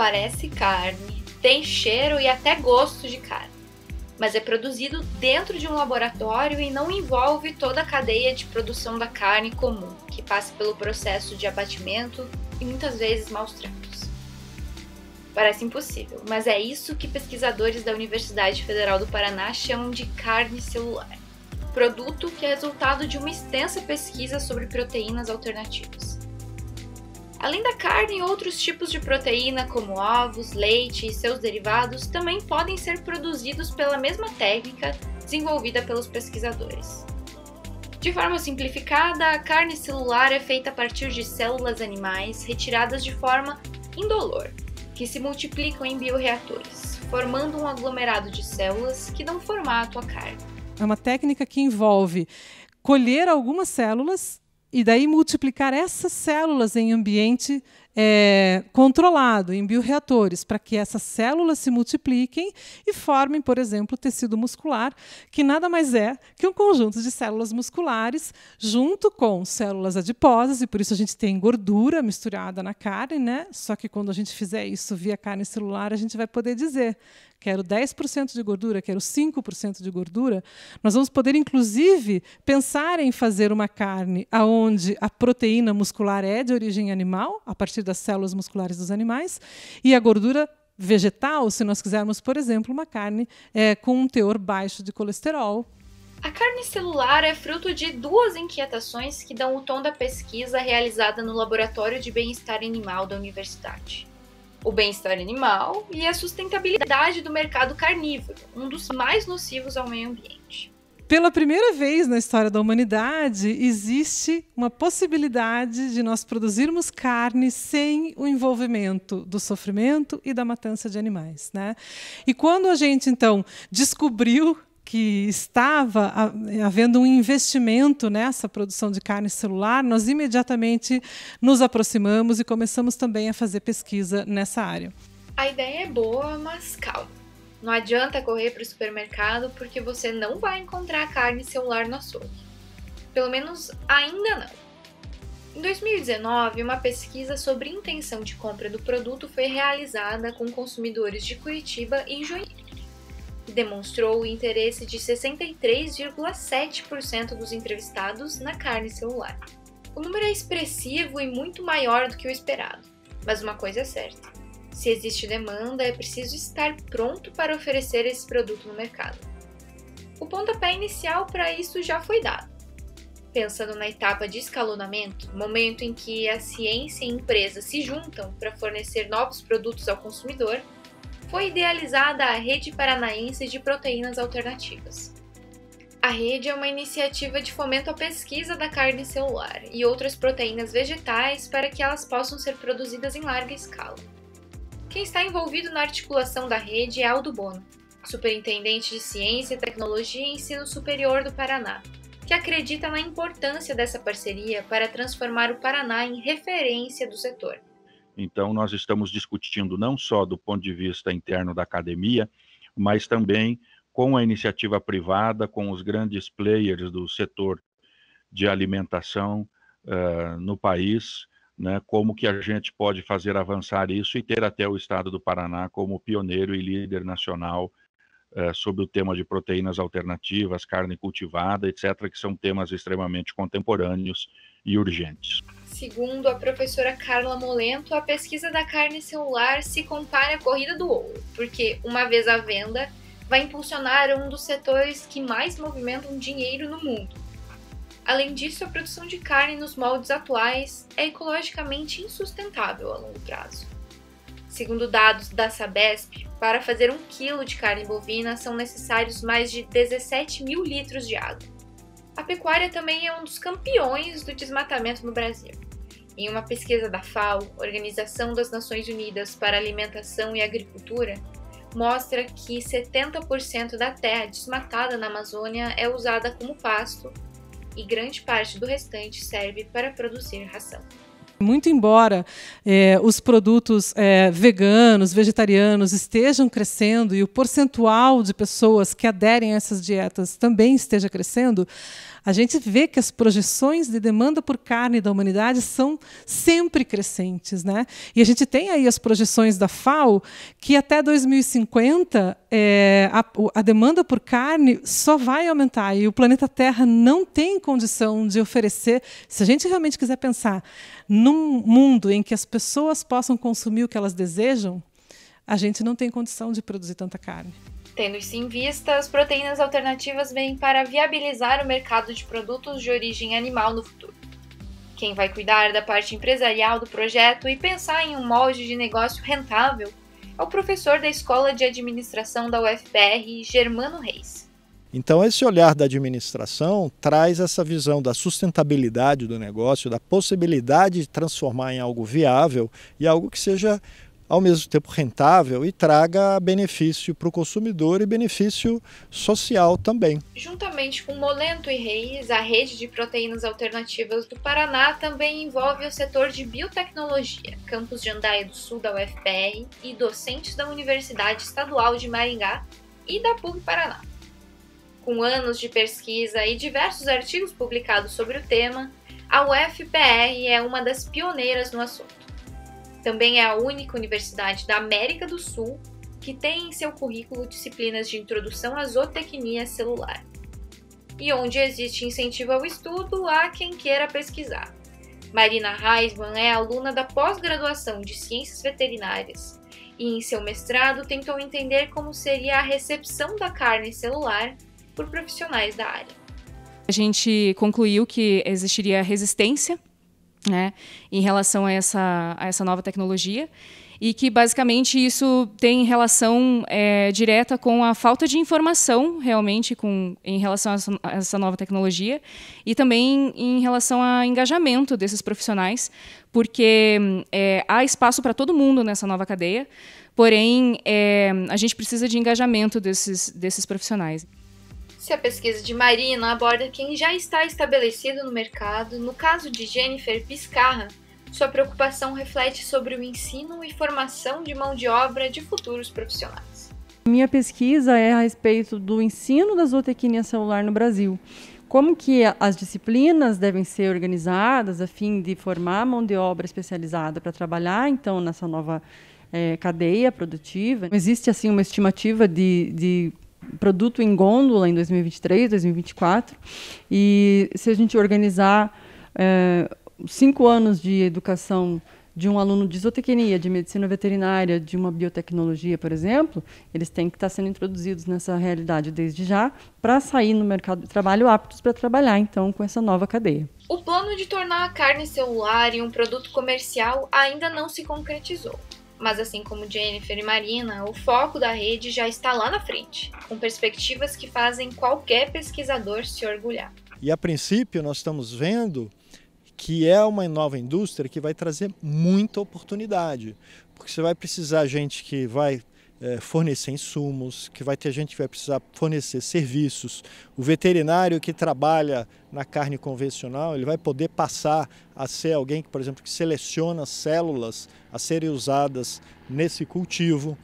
parece carne, tem cheiro e até gosto de carne, mas é produzido dentro de um laboratório e não envolve toda a cadeia de produção da carne comum, que passa pelo processo de abatimento e muitas vezes maus tratos. Parece impossível, mas é isso que pesquisadores da Universidade Federal do Paraná chamam de carne celular produto que é resultado de uma extensa pesquisa sobre proteínas alternativas. Além da carne, outros tipos de proteína, como ovos, leite e seus derivados, também podem ser produzidos pela mesma técnica desenvolvida pelos pesquisadores. De forma simplificada, a carne celular é feita a partir de células animais retiradas de forma indolor, que se multiplicam em bioreatores, formando um aglomerado de células que dão formato à carne. É uma técnica que envolve colher algumas células e daí multiplicar essas células em ambiente é, controlado, em bioreatores, para que essas células se multipliquem e formem, por exemplo, tecido muscular, que nada mais é que um conjunto de células musculares junto com células adiposas, e por isso a gente tem gordura misturada na carne, né? Só que quando a gente fizer isso via carne celular, a gente vai poder dizer quero 10% de gordura, quero 5% de gordura, nós vamos poder, inclusive, pensar em fazer uma carne onde a proteína muscular é de origem animal, a partir das células musculares dos animais, e a gordura vegetal, se nós quisermos, por exemplo, uma carne é, com um teor baixo de colesterol. A carne celular é fruto de duas inquietações que dão o tom da pesquisa realizada no Laboratório de Bem-Estar Animal da Universidade o bem-estar animal e a sustentabilidade do mercado carnívoro, um dos mais nocivos ao meio ambiente. Pela primeira vez na história da humanidade, existe uma possibilidade de nós produzirmos carne sem o envolvimento do sofrimento e da matança de animais. Né? E quando a gente, então, descobriu que estava havendo um investimento nessa produção de carne celular, nós imediatamente nos aproximamos e começamos também a fazer pesquisa nessa área. A ideia é boa, mas calma. Não adianta correr para o supermercado porque você não vai encontrar carne celular no açougue. Pelo menos ainda não. Em 2019, uma pesquisa sobre intenção de compra do produto foi realizada com consumidores de Curitiba e Joinville que demonstrou o interesse de 63,7% dos entrevistados na carne celular. O número é expressivo e muito maior do que o esperado, mas uma coisa é certa: se existe demanda, é preciso estar pronto para oferecer esse produto no mercado. O pontapé inicial para isso já foi dado. Pensando na etapa de escalonamento, momento em que a ciência e a empresa se juntam para fornecer novos produtos ao consumidor, foi idealizada a Rede Paranaense de Proteínas Alternativas. A rede é uma iniciativa de fomento à pesquisa da carne celular e outras proteínas vegetais para que elas possam ser produzidas em larga escala. Quem está envolvido na articulação da rede é Aldo Bono, superintendente de Ciência, Tecnologia e Ensino Superior do Paraná, que acredita na importância dessa parceria para transformar o Paraná em referência do setor. Então, nós estamos discutindo não só do ponto de vista interno da academia, mas também com a iniciativa privada, com os grandes players do setor de alimentação uh, no país, né, como que a gente pode fazer avançar isso e ter até o estado do Paraná como pioneiro e líder nacional uh, sobre o tema de proteínas alternativas, carne cultivada, etc., que são temas extremamente contemporâneos e urgentes. Segundo a professora Carla Molento, a pesquisa da carne celular se compara à corrida do ouro, porque, uma vez à venda, vai impulsionar um dos setores que mais movimentam dinheiro no mundo. Além disso, a produção de carne nos moldes atuais é ecologicamente insustentável a longo prazo. Segundo dados da Sabesp, para fazer um quilo de carne bovina são necessários mais de 17 mil litros de água. A pecuária também é um dos campeões do desmatamento no Brasil. Em uma pesquisa da FAO, Organização das Nações Unidas para Alimentação e Agricultura, mostra que 70% da terra desmatada na Amazônia é usada como pasto e grande parte do restante serve para produzir ração. Muito embora é, os produtos é, veganos, vegetarianos estejam crescendo e o percentual de pessoas que aderem a essas dietas também esteja crescendo, a gente vê que as projeções de demanda por carne da humanidade são sempre crescentes. Né? E a gente tem aí as projeções da FAO que até 2050 é, a, a demanda por carne só vai aumentar e o planeta Terra não tem condição de oferecer, se a gente realmente quiser pensar num mundo em que as pessoas possam consumir o que elas desejam, a gente não tem condição de produzir tanta carne. Tendo isso em vista, as proteínas alternativas vêm para viabilizar o mercado de produtos de origem animal no futuro. Quem vai cuidar da parte empresarial do projeto e pensar em um molde de negócio rentável é o professor da Escola de Administração da UFPR, Germano Reis. Então, esse olhar da administração traz essa visão da sustentabilidade do negócio, da possibilidade de transformar em algo viável e algo que seja ao mesmo tempo rentável e traga benefício para o consumidor e benefício social também. Juntamente com Molento e Reis, a rede de proteínas alternativas do Paraná também envolve o setor de biotecnologia, campus de Andaia do Sul da UFPR e docentes da Universidade Estadual de Maringá e da PUC Paraná. Com anos de pesquisa e diversos artigos publicados sobre o tema, a UFPR é uma das pioneiras no assunto. Também é a única universidade da América do Sul que tem em seu currículo disciplinas de introdução à zootecnia celular. E onde existe incentivo ao estudo a quem queira pesquisar. Marina Reisman é aluna da pós-graduação de Ciências Veterinárias e, em seu mestrado, tentou entender como seria a recepção da carne celular por profissionais da área. A gente concluiu que existiria resistência né, em relação a essa, a essa nova tecnologia. E que basicamente isso tem relação é, direta com a falta de informação realmente com, em relação a essa, a essa, nova tecnologia. E também em relação ao engajamento desses profissionais, porque é, há espaço para todo mundo nessa nova cadeia, porém é, a gente precisa de engajamento desses, desses profissionais. Se a pesquisa de Marina aborda quem já está estabelecido no mercado, no caso de Jennifer Piscarra, sua preocupação reflete sobre o ensino e formação de mão de obra de futuros profissionais. Minha pesquisa é a respeito do ensino da zootecnia celular no Brasil. Como que as disciplinas devem ser organizadas a fim de formar mão de obra especializada para trabalhar, então, nessa nova é, cadeia produtiva. Existe, assim, uma estimativa de, de produto em gôndola em 2023, 2024. E se a gente organizar é, cinco anos de educação de um aluno de zootecnia, de medicina veterinária, de uma biotecnologia, por exemplo, eles têm que estar sendo introduzidos nessa realidade desde já para sair no mercado de trabalho aptos para trabalhar, então, com essa nova cadeia. O plano de tornar a carne celular em um produto comercial ainda não se concretizou. Mas assim como Jennifer e Marina, o foco da rede já está lá na frente, com perspectivas que fazem qualquer pesquisador se orgulhar. E a princípio nós estamos vendo que é uma nova indústria que vai trazer muita oportunidade, porque você vai precisar gente que vai fornecer insumos, que vai ter gente que vai precisar fornecer serviços. O veterinário que trabalha na carne convencional, ele vai poder passar a ser alguém que, por exemplo, que seleciona células a serem usadas nesse cultivo.